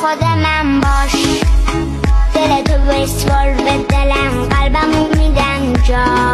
خود من باش. دل تو بسپر به دلم قلبم میدن جا.